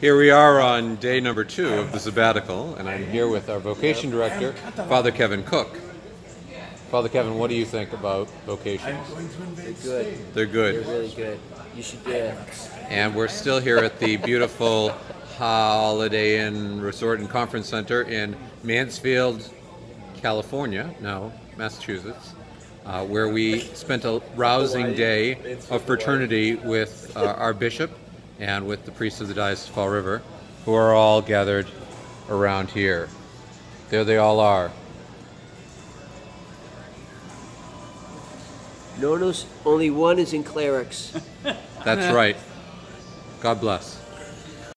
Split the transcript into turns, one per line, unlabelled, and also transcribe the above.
Here we are on day number two of the sabbatical, and I'm here with our vocation director, Father Kevin Cook. Father Kevin, what do you think about vocations?
They're good.
They're good.
They're really good. You should do it.
And we're still here at the beautiful Holiday Inn Resort and Conference Center in Mansfield, California, no, Massachusetts, uh, where we spent a rousing day of fraternity with uh, our bishop and with the priests of the Diocese of Fall River, who are all gathered around here. There they all are.
Notice only one is in clerics.
That's right. God bless.